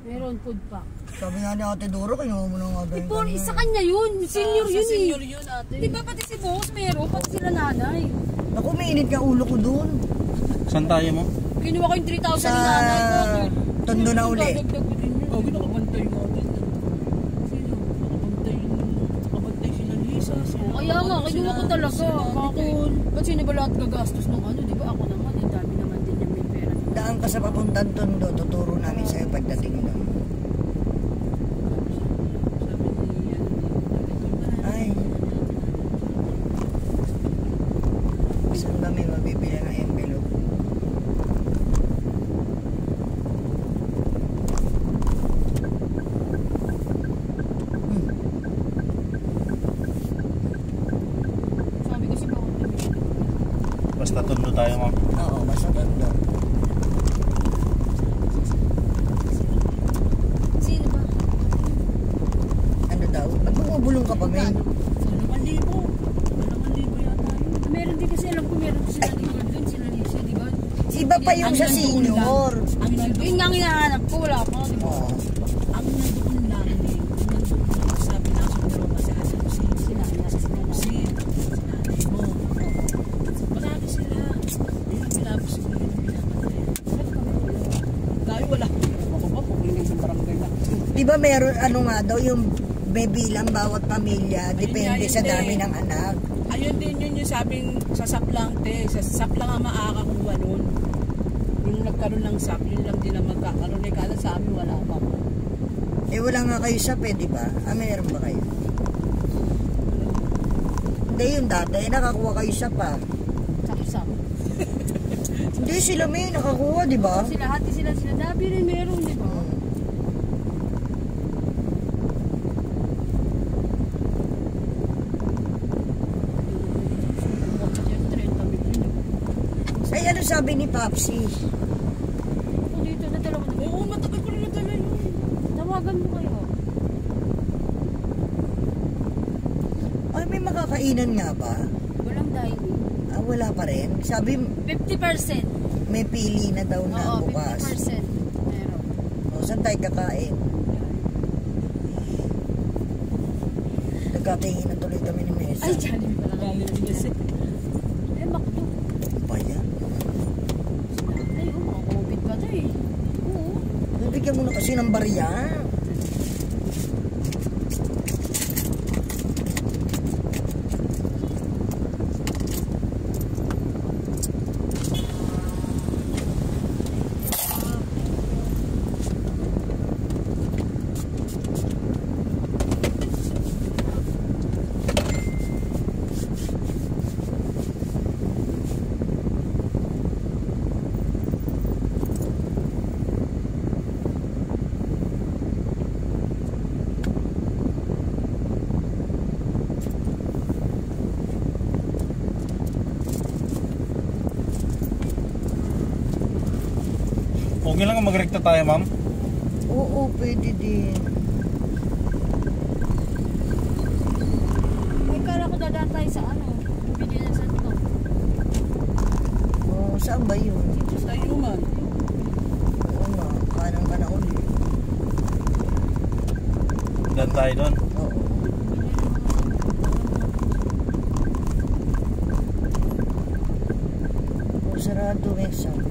Meron food pack. Sabi nga ni Ate Doro, kinuha mo na ba Eh, yung por, kanya sa eh. yun. Senior sa yun senior eh. yun ate. Di ba pati si boss meron, pati sila nanay. Naku, mainit ka ulo ko dun. Saan tayo mo? Kinuha ko yung 3,000 Sa ni nanay ko. tondo na uli. Oh, ginakabantay Lisa. Sila, Kaya nga, kinuha ko talaga. Kakul. Ba't sino ba lahat gagastos ng ano? Di ba ako naman, ang dami naman din yung may pera. Daan ka sa papuntang tondo, tuturo namin sa'yo pagdating doon. Sabi ni, ano, ni- Ay. Saan kami mabibili ng envelope? Hmm. Sabi ko si Bawang Basta tundo tayo ma'am. Oo, basta tondo. Sino ba? Ano daw? Ba't bumubulong ka pa, men? Dalawang libo. Dalawang libo yata yun. Meron din kasi alam ko meron sila ni Gordon, sila Lisa, di ba? Iba pa yung sa Ang nandoon senior. lang- Ang nandoon Yun nga ang hinahanap ko, wala pa, di ba? Oo. ang nandoon lang eh. Ang nandoon lang sabi na siguro kasi ano si Sila, nasa sila na. si sinanay mo. Marami sila. Yun ang pinapos siguro yung pinapatay. Tayo wala. Ako ba kung hindi yung barangay na. Di ba meron, ano nga daw, yung may bilang bawat pamilya, Ayun depende nga, sa yun dami eh. ng anak. Ayun din yun yung sabing sa saplang te. Sa saplang ang makakakuha nun. Yung nagkaroon ng sap, yun lang din ang magkakaroon. Eh, kala sa amin wala pa. Eh wala nga kayo sa pwede ba? Ah, meron ba kayo? Hindi yung dati, nakakuha kayo sa pa. Saksak. Hindi sila may nakakuha, di ba? Sila, hati sila, sila. Dabi rin meron, di ba? Hmm. Yan, 30 million. Ay, ano sabi ni Papsi? Ako dito, nadala ko na. Oo, matagal ko rin nadala yun. Tawagan mo kayo. Ay, may makakainan nga ba? Walang dining. Ah, wala pa rin. Sabi, 50%. may pili na daw na Oo, bukas. 50%. Meron. O, saan tayo kakain? Nagkatingin na tuloy kami ni Mesa. Ay, Jollibee pala. Jollibee kasi. Eh, makdo. pa yan? Ay, oh, mga COVID pa to eh. Oo. Bibigyan mo na kasi ng barya. Okay lang kung magrekta tayo ma'am. Oo, pwede din. Ay, kala ko dadaan tayo sa ano. Bili na sa ito. Oo, saan ba yun? Sa human. Oo nga, kanang ka na uli. Daan tayo doon. Oo. Sarado Mesa. Dito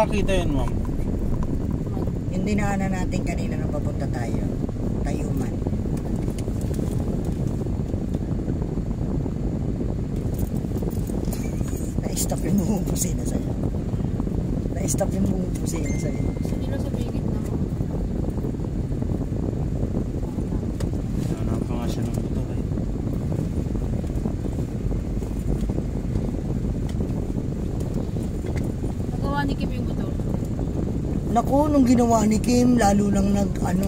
nakita yun, ma'am? Yung dinaanan natin kanina nung papunta tayo. Tayuman. Na-stop yung bumubusina sa'yo. Na-stop yung bumubusina sa'yo. Sa nila sa bigit na ako. Hanap pa nga siya ng motor eh. Nagawa ni Kim yung motor. Naku, nung ginawa ni Kim, lalo lang nag, ano,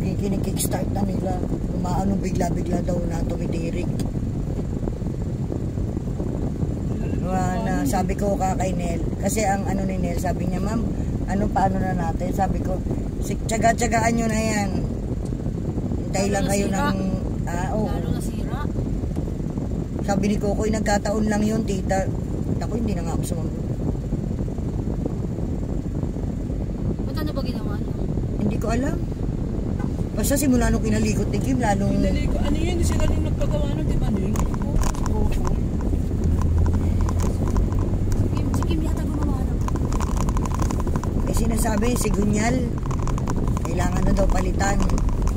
kikinig-kickstart na nila. Umaano bigla-bigla daw na tumidirik. Wa- na, sabi ko ka kay Nel, kasi ang ano ni Nel, sabi niya, ma'am, ano paano na natin? Sabi ko, "Sig- tsaga-tsagaan nyo na yan. Hintay lang kayo ng, ah, oo. Lalo nasira. Sabi ni Kokoy, nagkataon lang yun, tita. Ako, hindi na nga ako sumagot. Ba't ano ba ginawa niya? Hindi ko alam. Basta simula nung kinalikot ni Kim, lalong... Pinali ko, ano yun, sila yung nagpagawa nun, di ba, Ning? Oo. Si Kim, si Kim yata gumawa na. Eh sinasabi, si Gunyal, kailangan na daw palitan.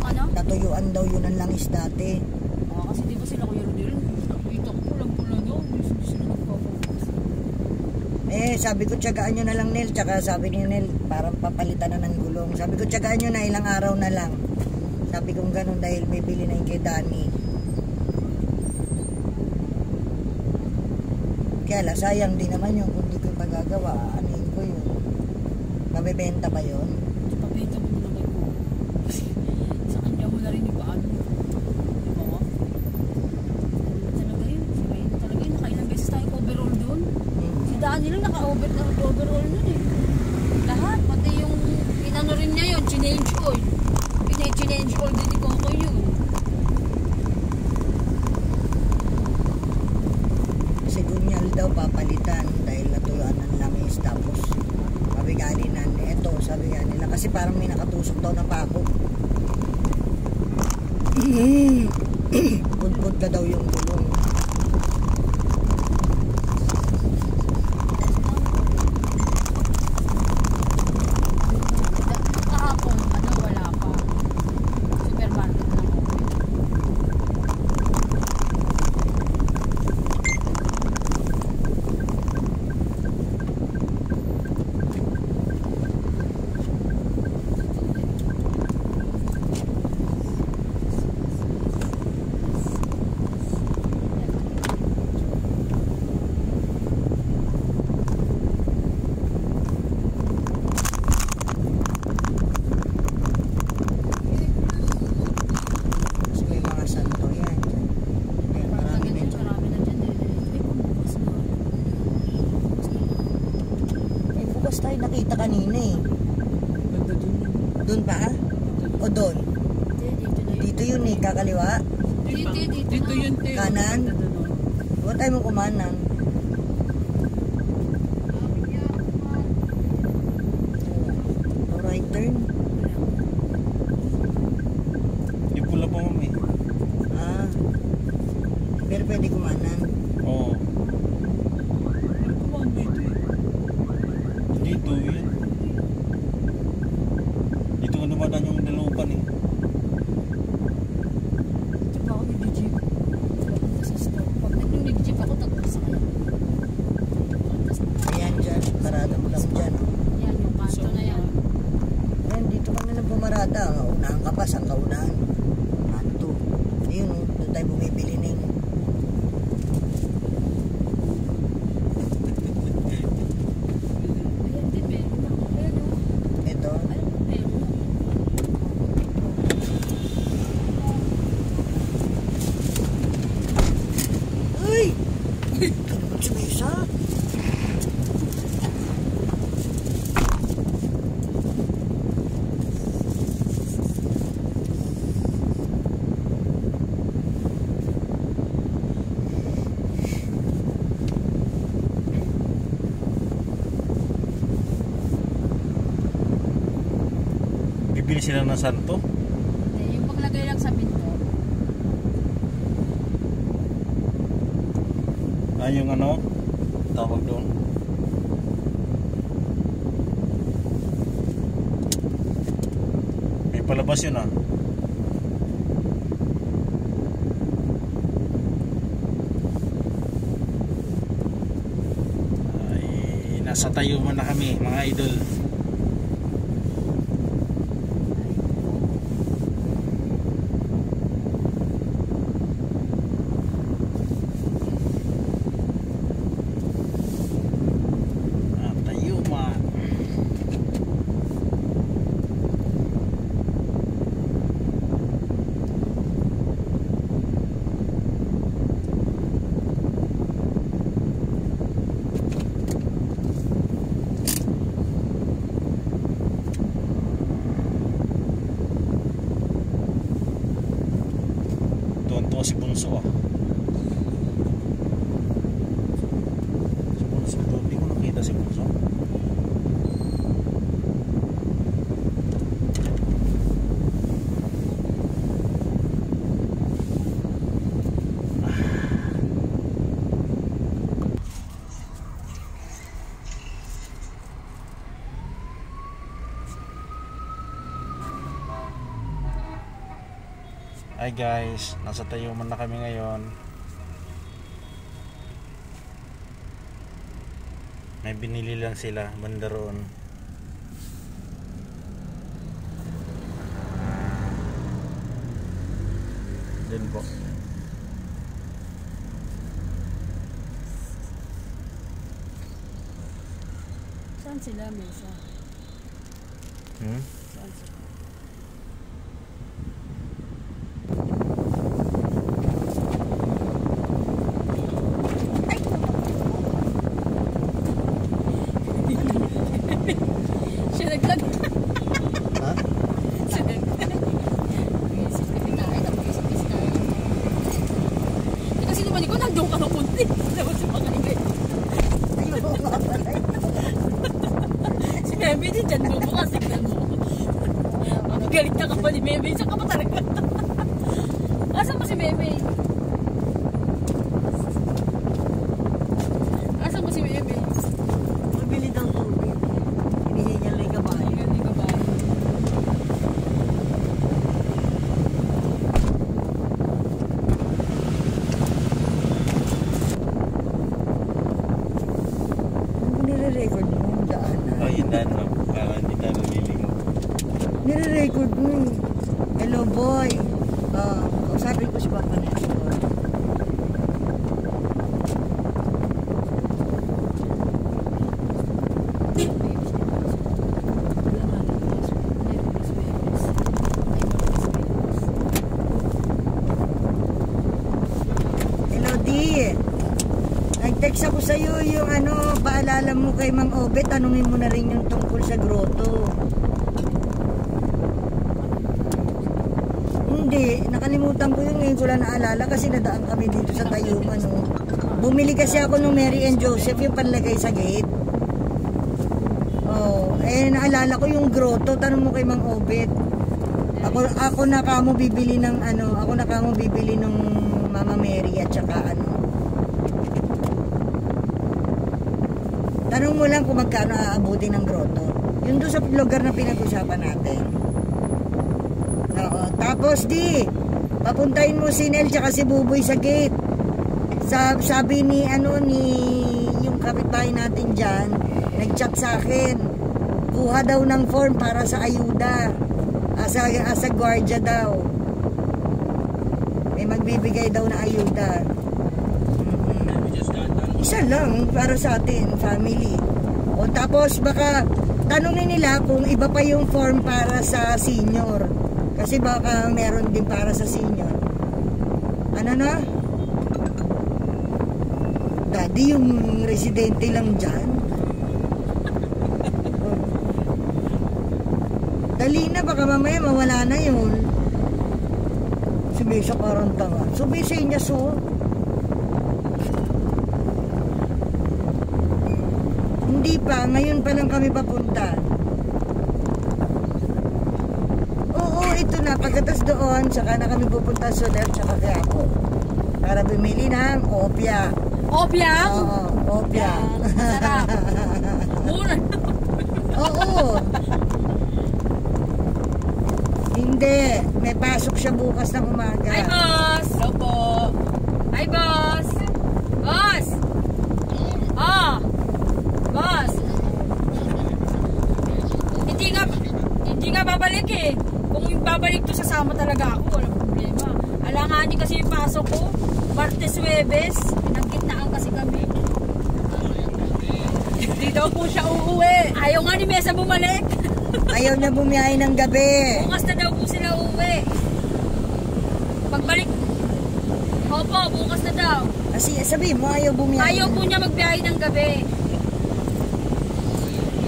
Ano? Tatuyuan daw yun ang langis dati. Ah, kasi di ba sila Kuya Rodel? Nakita ko pulang-pula daw. Hindi hindi sila nagpapapas. Eh, sabi ko, tiyagaan nyo na lang, Nel. Tsaka sabi ni Nel, parang papalitan na ng gulong. Sabi ko, tiyagaan nyo na, ilang araw na lang. Sabi ko ganun dahil may bili na yung kay Danny. Kaya la, sayang din naman yun kung di ko magagawa. Anin ko yun. Mabebenta ba yun? Pabenta mo na kay Kuya. Sa kanya mo na rin ipaano. Di ba? wa? Talaga yun. Si Ryan talaga yun. Nakailang beses tayo overall doon. Hmm. Si Lang naka-over overall nun eh. Lahat. Pati yung inano rin niya yun. Chinage oil. Pine-chinage oil din ni Coco yun. Si Gunyal daw papalitan dahil natuyuan ng langis. Tapos, sabi nga ni Nan, eto, sabi nga nila, kasi parang may nakatusok daw na pako. Pudpud ka daw yung gulong. Dyan. Parada mo lang dyan. yan, yung kanto na yan. Ayan, dito kami nang bumarada. Unahan ka pa, saan ka unahan? Kanto. Ayun, oh, doon tayo bumibili ng Ayan, din, meron na. Ayan, oh. ito. Ayan, meron na. Uy! Ano ba si Mesa? Bibili sila ng santo. Hindi, yung paglagay lang sa pinto. Ah, yung ano? Tawag doon. May palabas yun ah. Ay, nasa Tayuman na kami mga idol. Ah, Tayuman. Tuwan-tuwa si Bunso ah. Si Bunso doon, hindi ko nakita si Bunso. Hi guys, nasa Tayuman na kami ngayon. May binili lang sila, banda roon. Din po. Saan sila, Mesa? Hmm? Saan sila? Siya naglag. Ha? Siya naglag. Isip ka kinain, tapos isip ka kinain. Eh, Kasi naman ikaw, nandun ka ng kunti. Dapat sa mga kinain. Ayoko nga pala. Si Meme din dyan mo, baka signal mo. Galit na ka pa ni Meme, saan ka pa talaga? Asan ba si Meme? Asan ba si Meme? Mabili daw tubig. Hinihingal na yung kabayo. Hindi ka ba? Ano nire-record mo yung daanan? Oh, yun daan no. Para hindi tayo nalilingo. Nire-record mo. Hello boy. Ah, kausapin ko si Papa Nestor. Hello di. Nag-text ako sa iyo yung paalala mo kay Mang Obe, tanungin mo na rin yung tungkol sa grotto. Hindi, nakalimutan ko yun ngayon ko lang naalala kasi nadaan kami dito sa Tayuman. No? Bumili kasi ako ng Mary and Joseph yung panlagay sa gate. Oh, eh naalala ko yung grotto, tanong mo kay Mang Obet. Ako ako na kamo bibili ng ano, ako na kamo bibili ng Mama Mary at saka ano. Tanong mo lang kung magkano aabutin ng grotto. Yun doon sa lugar na pinag-usapan natin. Oo. Tapos di, papuntahin mo si Nel tsaka si Buboy sa gate. Sa, sabi ni ano ni yung kapitbahay natin diyan, nag-chat sa akin. Kuha daw ng form para sa ayuda. Asa asa gwardiya daw. May magbibigay daw na ayuda. Isa lang para sa atin, family. O tapos baka tanungin nila kung iba pa yung form para sa senior. Kasi baka meron din para sa senior. Ano na? Daddy, yung residente lang dyan. Dali na, baka mamaya mawala na yun. Si Mesa parang tanga. So, Mesa niya so. Hindi pa, ngayon pa lang kami papunta. muna. Pagkatas doon, saka na kami pupunta sa Soler, tsaka Quiapo. Para bumili ng opia. Opiang? Oo, opia. Masarap. Mura. Oo. Hindi. May pasok siya bukas ng umaga. Hi, boss. Hello po. Hi. Boss. Oh. Boss. Hindi nga, hindi nga babalik eh. Kung babalik to, sasama talaga ako. Walang problema. Alanganin kasi yung pasok ko. Martes, Webes. Pinagkitnaan kasi kami. Hindi daw po siya uuwi. Ayaw nga ni Mesa bumalik. Ayaw na bumiyahe ng gabi. Bukas na daw po sila uuwi. Pagbalik. Opo, bukas na daw. Kasi sabi mo, ayaw bumiyahe. Ayaw po niya magbiyahe ng gabi.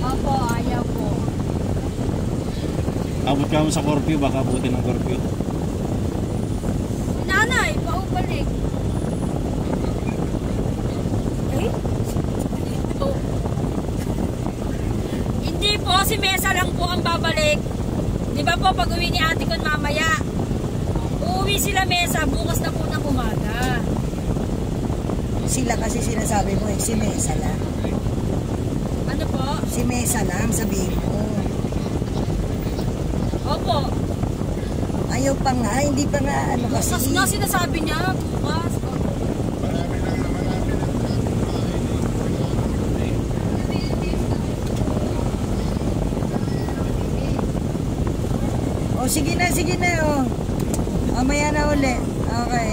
Opo, ayaw po. Abot ka mo sa curfew, baka abutin ng curfew. Nanay, paubalik. Eh? Hindi po, si Mesa lang po ang babalik. Di ba po, pag uwi ni ate ko mamaya, uuwi sila Mesa, bukas na po ng umaga. Sila kasi sinasabi mo eh, si Mesa lang. Ano po? Si Mesa lang, sabihin mo. Opo, Ayaw pa nga, hindi pa nga ano kasi. bukas nga sinasabi niya, bukas. Opo. O sige na, sige na oh. Mamaya na uli. Okay.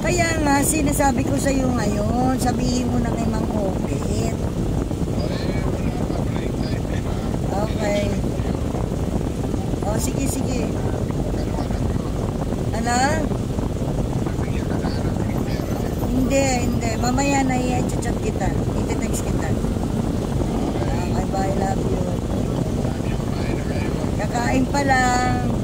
Kaya nga, sinasabi ko sa iyo ngayon, sabihin mo na kay Mang Opit. Okay. O sige, sige. Ano? Hindi, hindi. Mamaya na i-chat kita. I-text kita. Okay, bye. Love you. Kakain pa lang.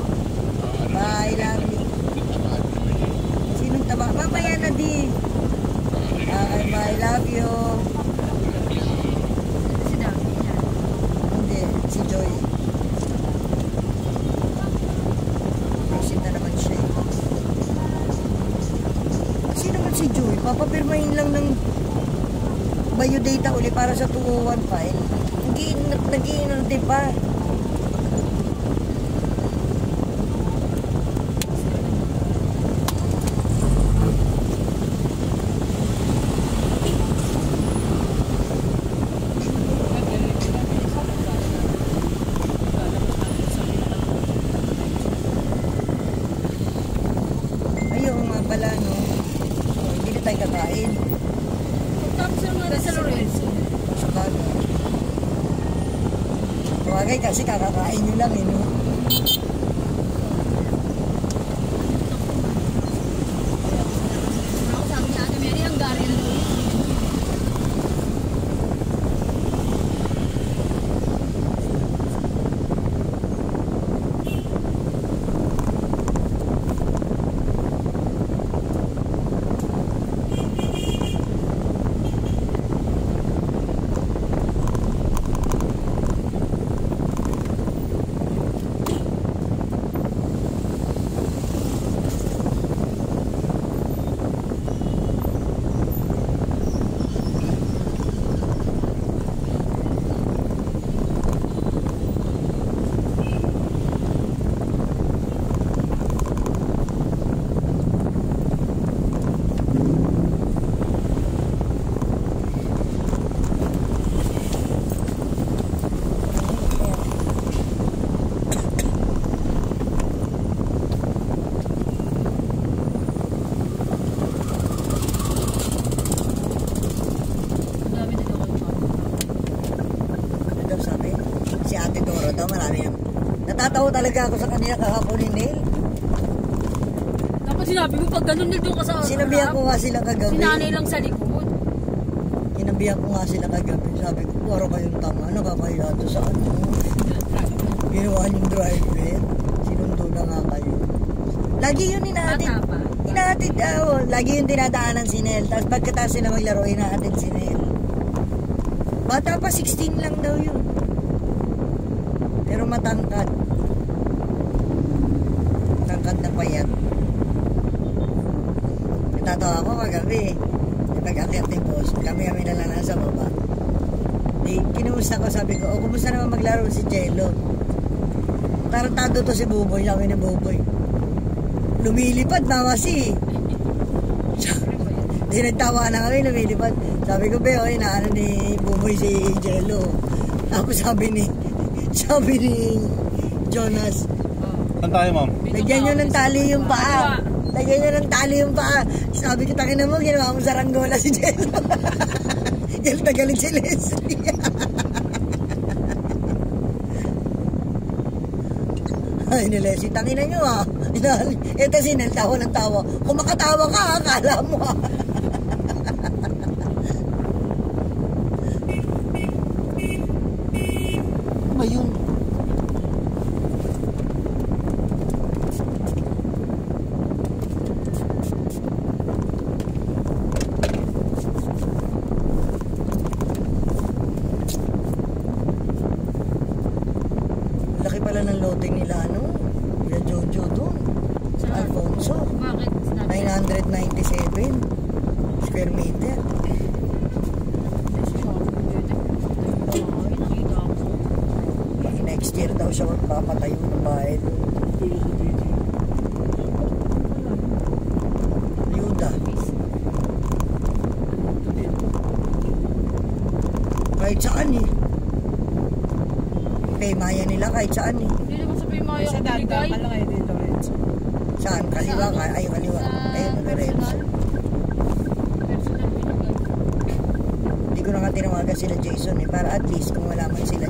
Biodata uli para sa 201 file. Nag-iinot din pa. Ayun nga pala, no? Oh, hindi na tayo kakain. Tapos yung nga sa Lorenzo. Sa bagay. Bagay kasi kakakain nyo lang, eh, no? Ako sabi niya, Ate Mary, ang gari na doon. Ang dami na daw kayo. Ano daw sabi? Si Ate Doro daw, marami yan. Natatawa talaga ako sa kanila kahapon ni Neil. Dapat sinabi mo, pag ganun nil doon ka sa... Sinabihan ko nga sila kagabi. Si nanay lang sa likod. Sinabihan ko nga sila kagabi. Sabi ko, puro kayong tama. Nakakahiya to sa ano. Ginawa niyong driver. Sinundo na nga kayo. Lagi yun inaatid. Inaatid daw. Lagi yung dinadaanan si Nel. Tapos pagkatapos sila maglaro, inaatid si Nel. Bata pa, 16 lang daw yun. matangkad. Matangkad na payat. Natatawa ko kagabi. Di pag-akyat ni boss, kami-kami na lang nasa baba. Di, kinumusta ko, sabi ko, o kumusta naman maglaro si Jello? Tarantado to si Buboy, sabi ni Buboy. Lumilipad na kasi. Di nagtawa na kami, lumilipad. Sabi ko, Beo, na ano ni Buboy si Jello. Tapos sabi ni, sabi ni Jonas, Saan tayo, ma'am? lagyan nyo ng tali yung paa. Lagyan nyo ng tali yung paa. Sabi ko, takin mo, ginawa mo sa ranggola si Jello. Galit na galit si Leslie. Ay, ni Leslie, tangina nyo ah. Ito si Nel, tawa ng tawa. Kung makatawa ka, akala mo ah. Ano ba yun? Laki pala ng loading nila, ano? Kuya Jojo doon. Sa Alfonso. Bakit? Sinabi? 997 square meter. Ay, nakita ko. Next year daw siya magpapatayo ng bahay. Ayuda. Kahit saan eh. Kay Maya nila kahit saan eh. Hindi naman sa Primaya Sa ako dagat binigay. ka lang eh, dito Lorenzo. Saan? Kaliwa ka? Ay, kaliwa. Sa Ayun, binigay. Hindi ko na nga tinawagan sila Jason eh. Para at least kung wala man sila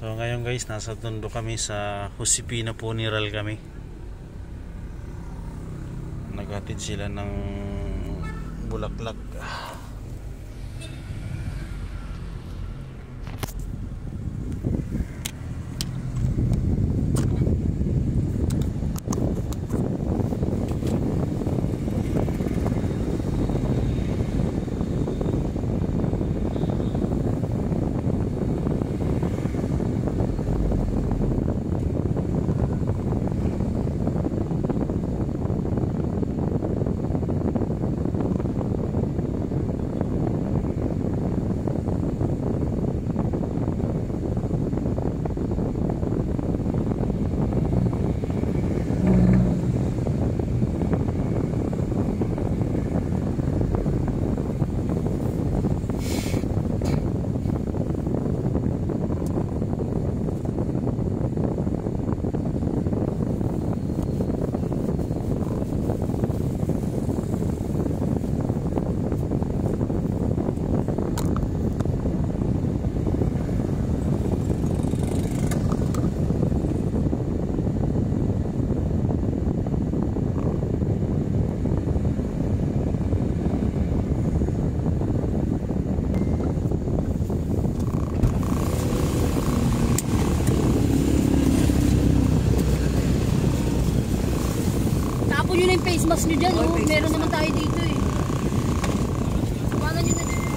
So ngayon guys, nasa Tondo kami sa Josepina Funeral kami. Naghatid sila ng bulaklak. Tapos nyo dyan, oh, meron naman tayo dito eh. Paano nyo na dito?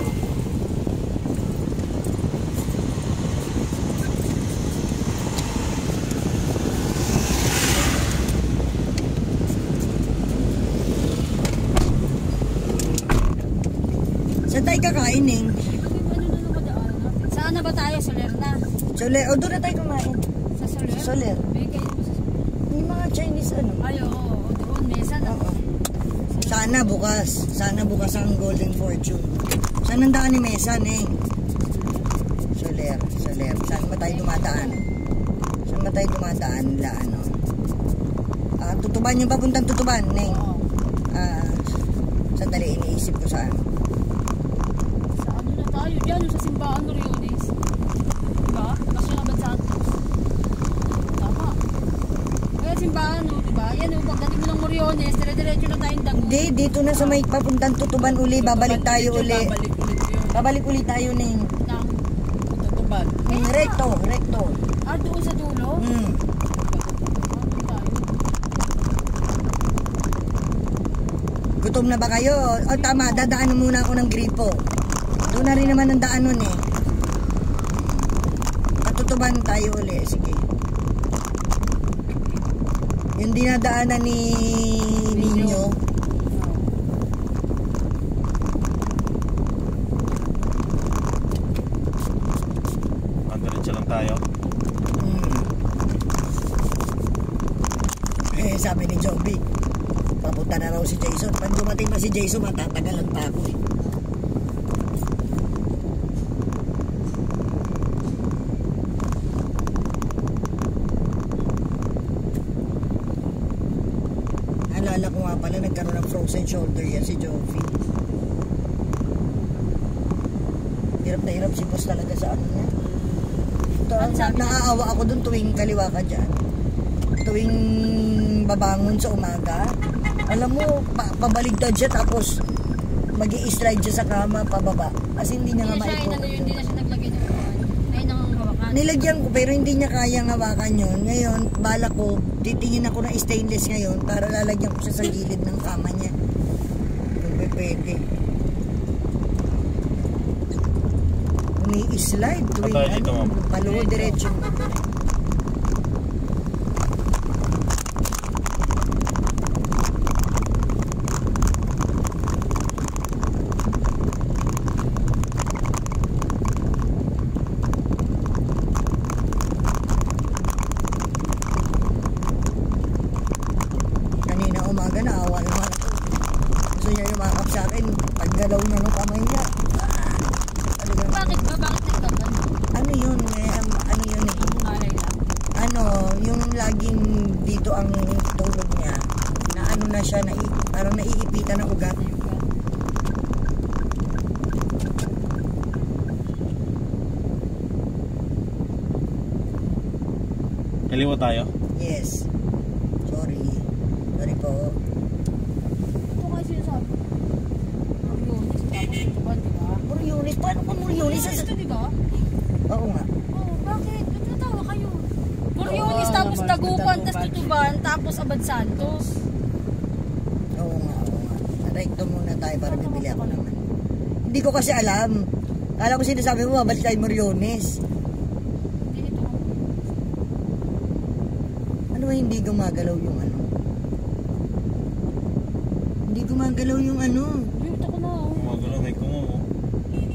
Saan tayo kakain eh? Ano ah, ano? Saan na ba tayo? Soler na? Soler, o oh, doon na tayo Sana bukas. Sana bukas ang Golden Fortune. Saan ang daan ni Mesa, Neng? Soler, Soler. Saan ba tayo dumadaan? Saan ba tayo dumadaan? La, ano? Ah, tutuban yung papuntang tutuban, Neng. Ah, sandali, iniisip ko saan. Sa ano na tayo? Diyan, yung sa simbahan ng Riones. Diba? Kasi nga ba Santos? Tama. Kaya simbahan, no? Diba? Yan, yung pagdating mo ng Moriones, dire-diretso na tayong dago. Hindi, dito na sa may papuntang tutuban uli. Babalik tayo uli. Babalik ulit yun. Babalik uli tayo, Neng. Ng, Tutuban. Mm, recto, recto. ah, doon sa dulo? Mm. Gutom na ba kayo? O tama, dadaanan muna ako ng gripo. Doon na rin naman ang daan nun eh. Patutuban tayo uli. Sige. Yung dinadaanan ni Ninyo. Ah, diretso lang tayo. Hmm. Eh, sabi ni Joby, papunta na raw si Jason. Pag dumating na si Jason, matatagalan pa ako eh. Alala ko nga pala, nagkaroon ng frozen shoulder yan si Joby. Hirap na hirap si boss talaga sa ano niya. Ito, Ano sabi na, naaawa ako dun kaliwa ka dyan. Tuwing babangon sa umaga. Alam mo, pa, pabaligtad siya tapos mag slide siya sa kama pababa. Kasi hindi niya nga maipukot. yun, hindi na siya naglagay ng. Nilagyan ko pero hindi niya kayang hawakan yun. Ngayon, bala ko, titingin ako ng stainless ngayon para lalagyan ko siya sa gilid ng kama niya. Kung pwede. Umi-slide tuwing ano, paluho diretso umaga naawa naman ako. Gusto niya yumakap sa akin. Paggalaw niya ng kamay niya. Ah, talagang- Bakit ba? Bakit nagkagano? Ano yun? Eh, um, ano yun eh? Ang ngalay lang. Ano, yung laging dito ang tulog niya. Na ano na siya, na, parang naiipitan ng ugat. Kaliwa tayo. Yes. Sorry. Sorry po. Ito nga sinasabi. Moriones, tapos tutuban, di ba? Murionis. Paano kung Murionis? Moriones ito, di ba? Oo nga. Oh, bakit? Ba't natawa kayo? Moriones, Oo, tapos naman, Dagupan, Dagupan. tapos Tutuban, tapos Abad Santos. Oo nga, oo nga. Recto muna tayo para bibili ako naman. Hindi ko kasi alam. Kala ko sinasabi mo, babalik tayo ito. Ano ba hindi gumagalaw yung ano? Hindi gumagalaw yung ano. Uy, ito ko na. oh. Gumagalaw, may kumo.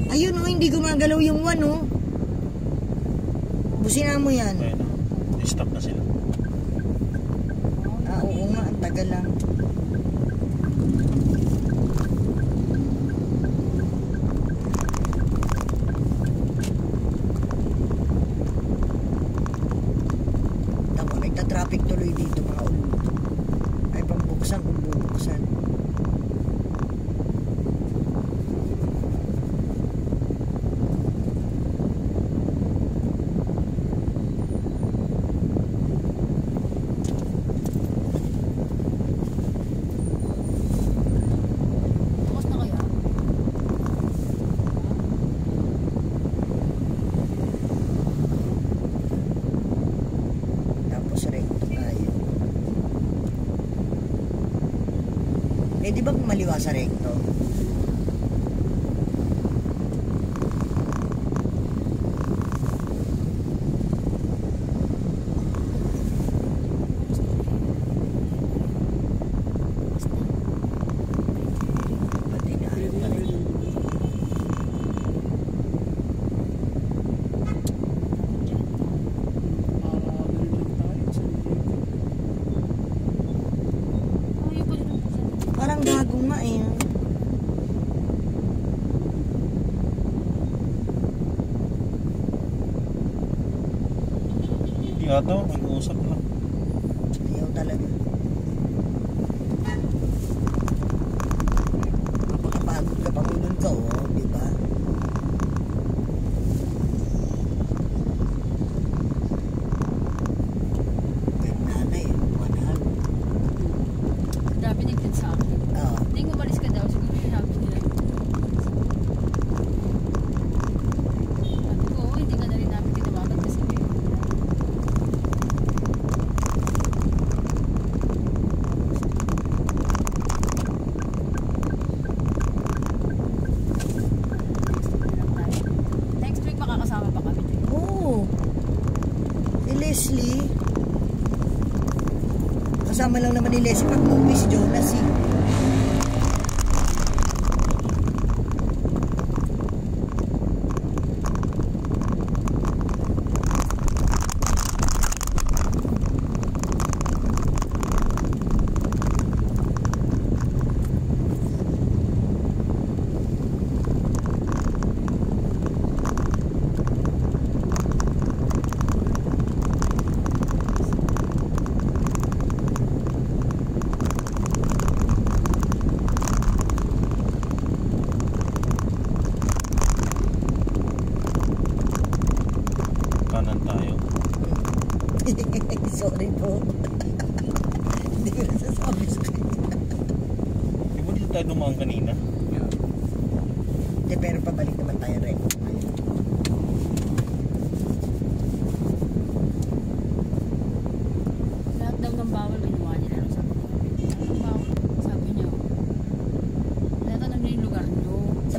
Ayun oh, hindi gumagalaw yung one oh. Busina mo yan. Ayun na. Stop na sila. Ah, oo nga, ang tagal lang. Tama, nagta-traffic tuloy dito mga ulo. Ay, pambuksan kung bubuksan. Bukas na kaya? Tapos recto tayo. Eh, di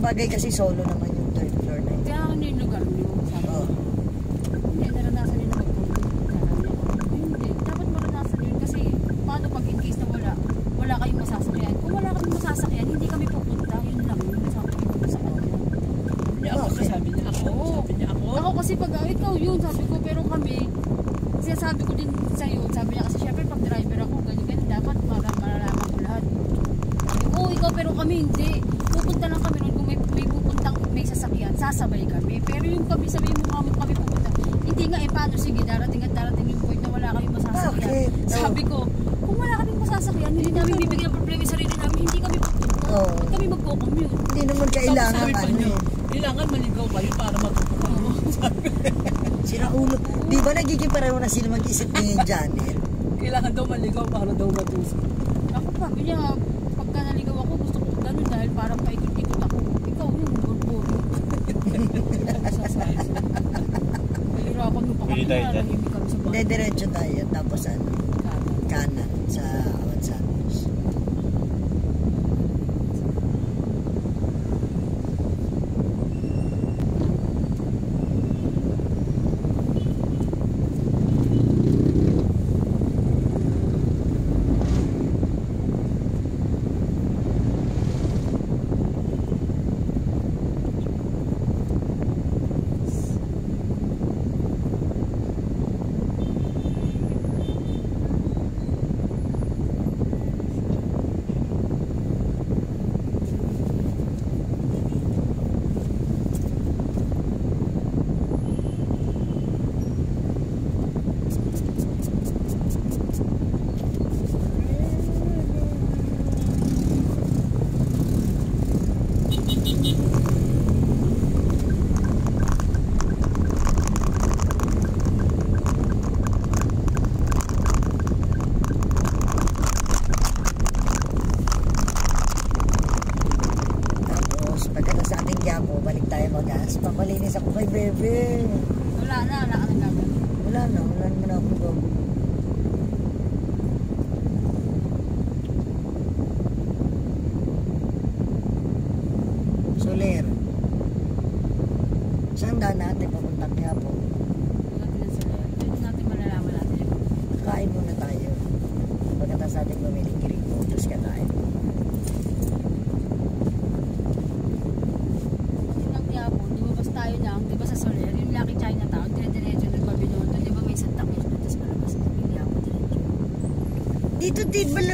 Sa bagay kasi solo naman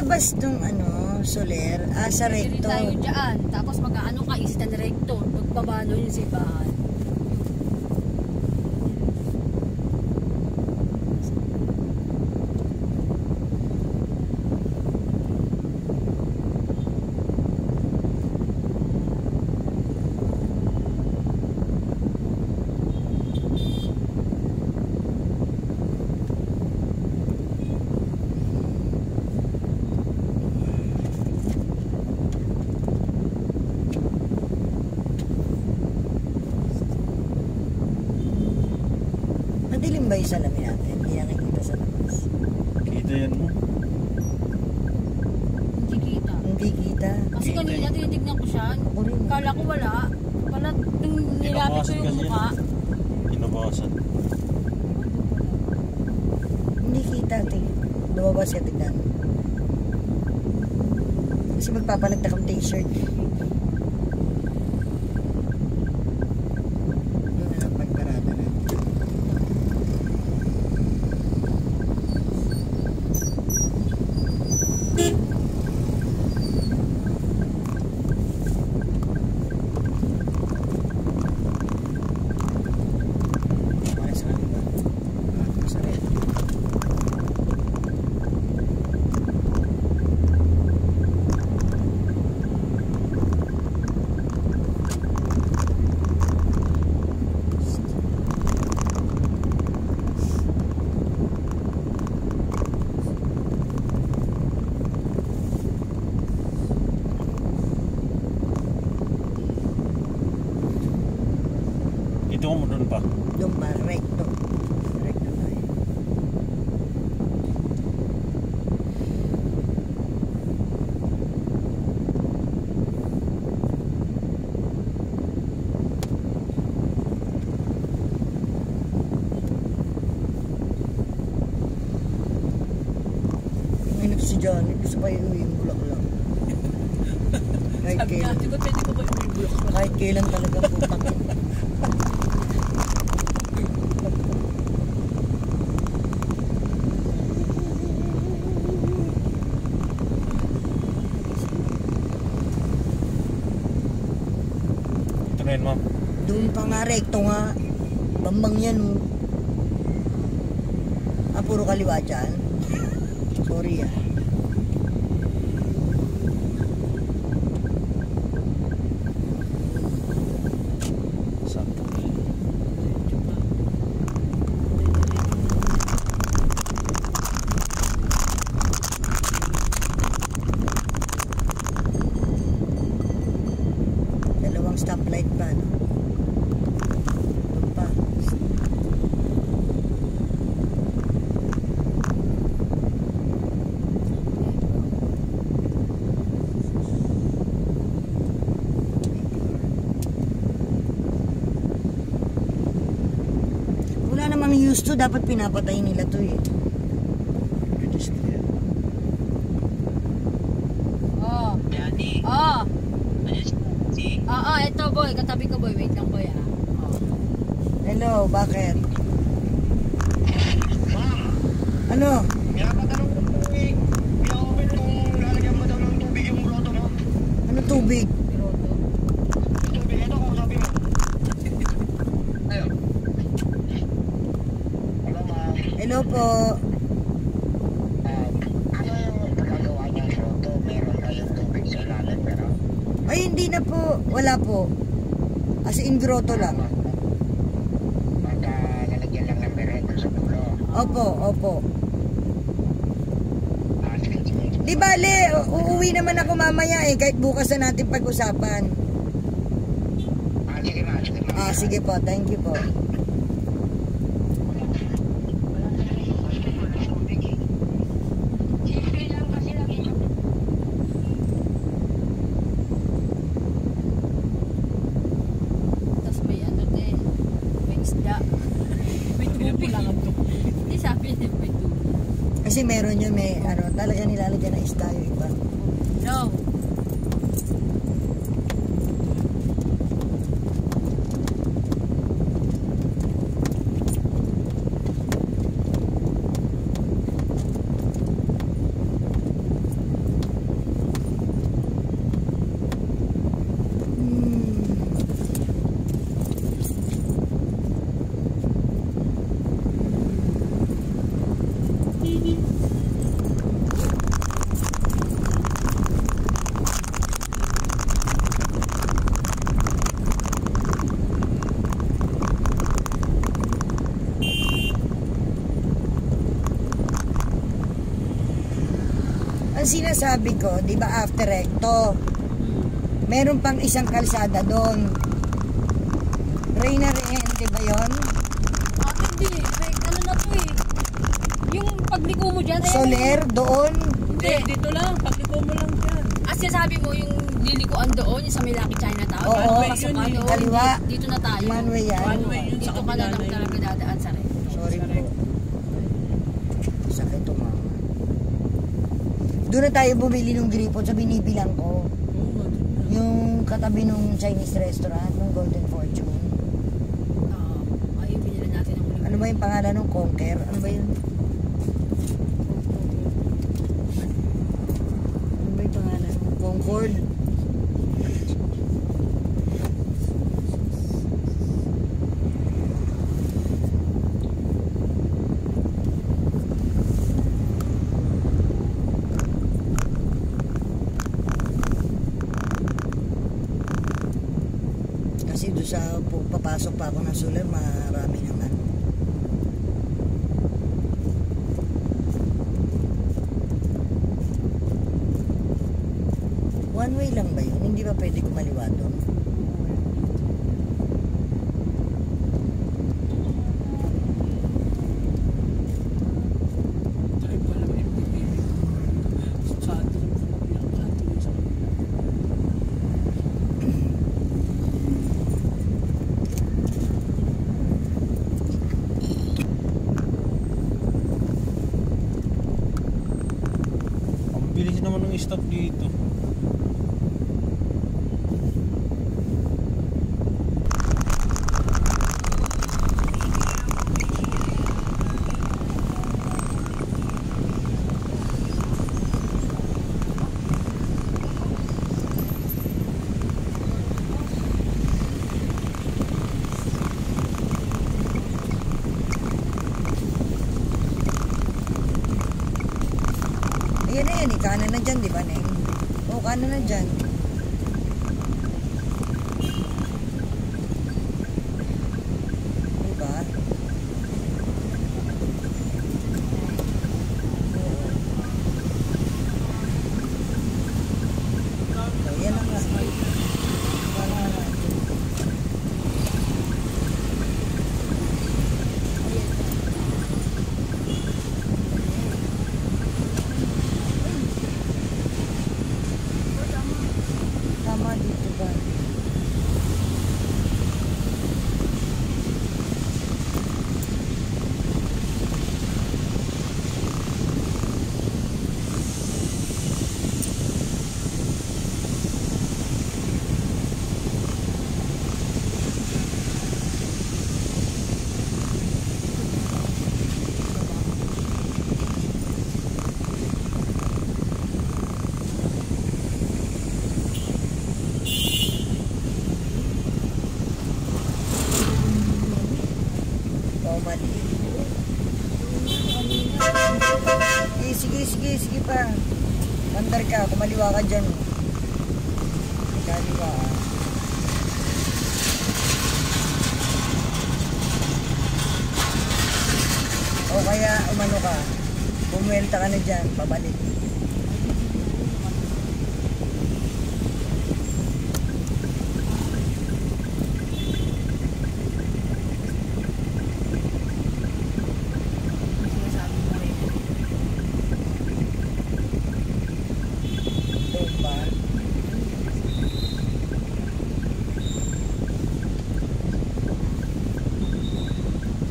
paglabas ng ano, Soler, ah, sa Recto. Tayo tapos mag-ano ka, istan Recto, magbaba nun yung simbahan. Yung salamin natin. Hindi nakikita sa labas. Kita yan mo. Hindi kita. Hindi kita. Kasi Kita kanina tinitignan ko siya. Ako rin. Kala ko wala. Pala nung nilapit ko Inabawasan yung kasi mukha. Inabawasan. Hindi kita. Ting. Lumabas ka tignan. Kasi magpapalit na kang t-shirt. Yun na lang pagparada natin. Para sa kanila. Ah, sa red. Ito mo doon pa. Doon ba? Recto. Recto tayo. Johnny. Gusto pa iuwi yung bulaklak. Kahit Sabi kailan. natin ko, pwede ko ba yung bulok? Kahit kailan talaga putak. Ito na yun, ma'am. Doon pa nga. Bambang yan, oh. Ah, puro kaliwa dyan. Sorry, ah. Sakto. Dalawang stoplight pa, no? Doon pa. Wala namang use to, dapat pinapatay nila to eh. Oh. Daddy, Oh. si Ah, ah, ito boy. Katabi ko boy. Wait lang boy ah. Oh. Hello, bakit? Ano? Pinapatanong ko po eh. Pinaopen kung lalagyan mo daw ng tubig yung grotto mo. Ano. Tubig, ito kung sabi mo. Ayun. Hello, ma'am. Hello po. Um, ano yung pagkagawa niyang grotto? Meron kayong tubig sa ilalim, pero Ay, hindi na po. Wala po. As in grotto lang. pagka lalagyan lang ng meron sa dulo. Opo, opo. Ah. Di bale, uuwi naman ako mamaya eh. Kahit bukas na natin pag-usapan. Ah, sige. Ah, sige po. Thank you po. Tapos may ano te. May isda. May tubig. Hindi sabi niya may tubig. Kasi meron yun, may ano, talaga nilalagyan ng isda yung iba. No. Ang sinasabi ko, di ba after recto, meron pang isang kalsada doon. Reyna Rehen, di ba yun? Ah, hindi. Wait, ano na pagliko mo dyan. ayan. Soler, doon. Hindi, dito lang. Pagliko mo lang dyan. Ah, sinasabi mo yung lilikuan doon, yung sa Milaki Chinatown. Oo. Ba yung Yun, yun. Kaliwa. Dito, na tayo. One way yan. One way yun sa Dito ka na lang talaga dadaan sa rin. Sorry po. Sakit umama. Doon na tayo bumili ng gripon sa binibilang ko. Yung katabi ng Chinese restaurant, ng Golden Fortune. Ah, ayun, binili natin ang. Ano ba yung pangalan ng Conquer? Ano ba yun? Ano ba yung pangalan ng Concord? Kasi doon sa pu- papasok pa ako ng Soler, marami naman. One way lang ba yun? Hindi ba pwede kumaliwa doon? Tayo pala may MPPV. Sa atin yung yung sa atin yung sa Ang bilis naman ng stop dito. Ayan na yan, eh. kanan na dyan, di ba, Neng? Oo, kanan na dyan. Diba? Oo. Ayan na nga. Kanan na. Tama dito ba? Oo, mali. Eh, sige, sige, sige pa. Mandar ka, kumaliwa ka dyan. Kaliwa ah. O kaya umano ka, bumuelta ka na dyan, pabalik. Sinasabi mo rin. Doon ba?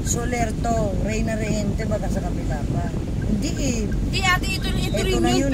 Soler to, Reyna Reyente, baka sa kapila pa. Hindi eh. Hindi ate, ito, ito, Ito rin na yun, yun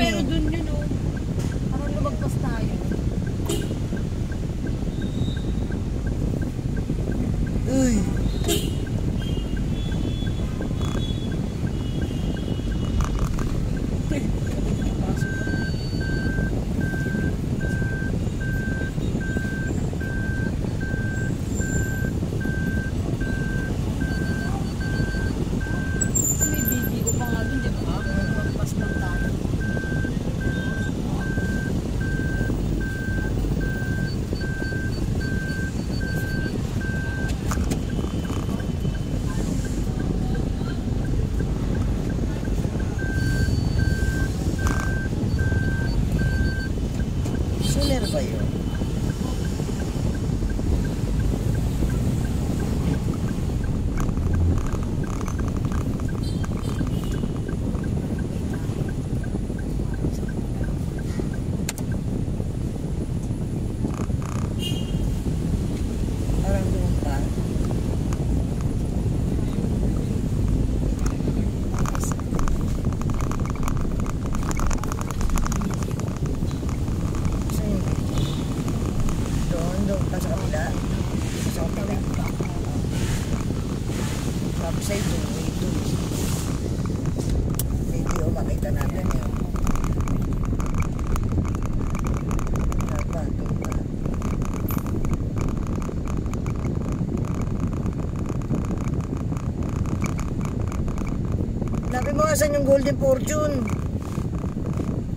asan yung Golden Fortune?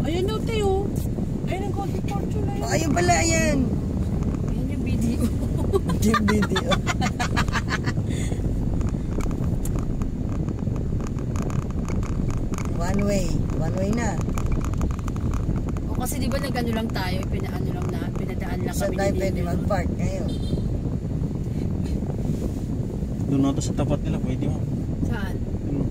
Ayan o, Teo. Ayun ang Golden Fortune na Oh, ayun pala, ayan. Ayan yung video. Yung video. One way. One way na. o kasi di ba nag-ano lang tayo, pinaano lang na, pinadaan lang Saan kami tayo ni pwede mag-park ngayon? Doon na sa tapat nila, pwede mo. Saan? Ano?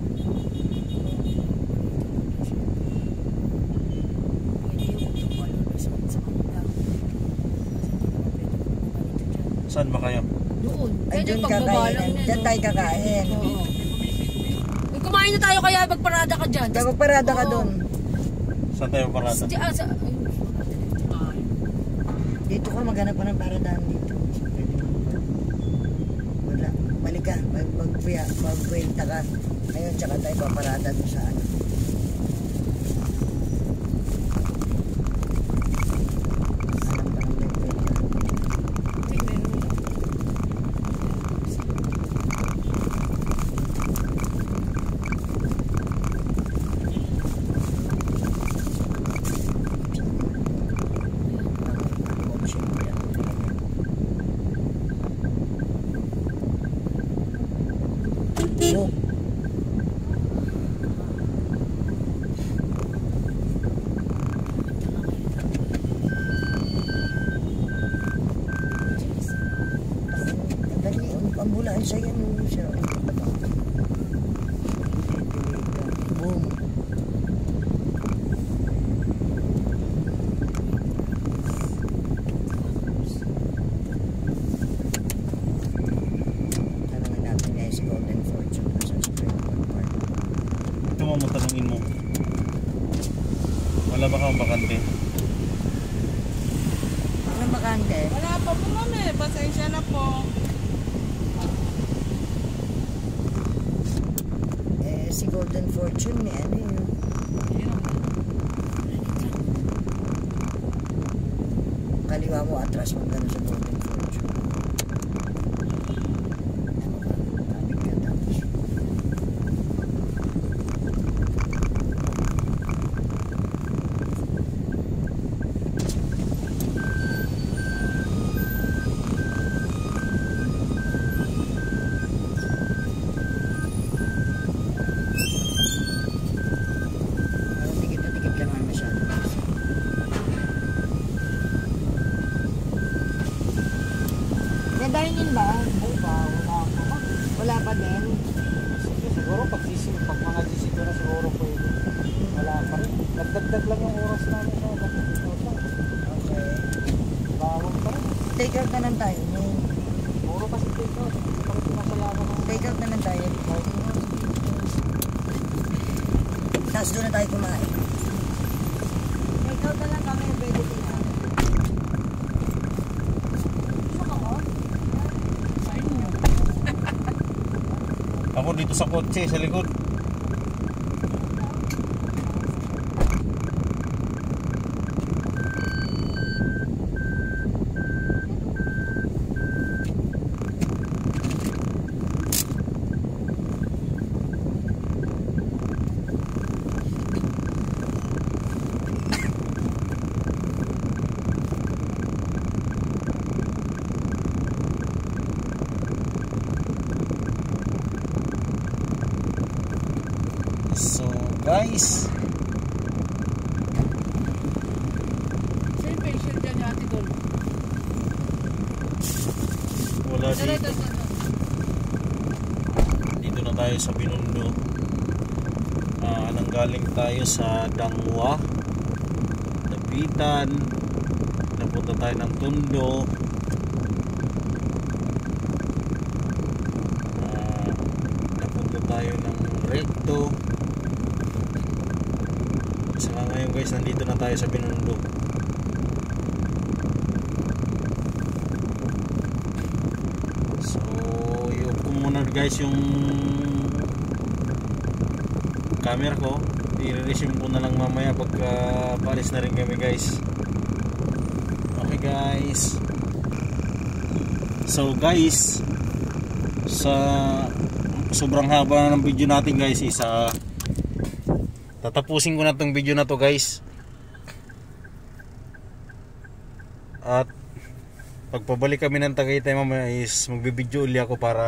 Pwede yung tumalon sa sa kanila. Kasi di naman pwede pumunta dyan. Saan ba kayo? Doon. Ay, Pwede dyan pagbaba kakain. lang yan. Dyan tayo kakain. Oo. Eh, kumain na tayo kaya magparada ka dyan. Kaya magparada ka Oo. doon. Saan tayo parada? Sa, ah, sa, Dito ka maghanap pa ng paradaan dito. Wala. Balik ka. Mag magbuya. Magbuwenta ka. Ngayon, tsaka tayo paparada doon sa ano. Alam ka ng magbuwenta. Option mo yan. Oh. Ang dali, ang ambulansya yan. oh, siya. Boom. Tanungin natin ngayon si Golden Fortune kung saan sa Springwood Park. Ito mo, matanungin mo. Wala ba kang bakante? Ano bakante? Wala pa po ma'am eh. Pasensya na po. Eh, si Golden Fortune may ano yun. Kaliwa mo atras pag gano'n sa Golden Fortune. Sa kotse, sa likod. So, guys, Siya yung patient dyan, yung ate Dol. wala Tara, dito. tara, tara. Dito na tayo sa Binondo. Nanggaling tayo sa Dangwa, Dapitan, napunta tayo ng Tundo. Ah, napunta tayo ng Recto. Saka ngayon guys, nandito na tayo sa Binondo. So, i-off ko muna guys yung camera ko. I-resume ko na lang mamaya pagka palis na rin kami guys. Okay guys. So guys, sa sobrang haba ng video natin guys, isa tatapusin ko na tong video na to guys at pagpabalik kami ng Tagaytay mamaya is magbibideo uli ako para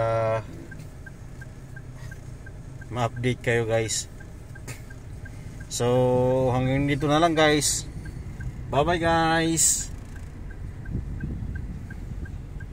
ma-update kayo guys so hanggang dito na lang guys. Bye bye guys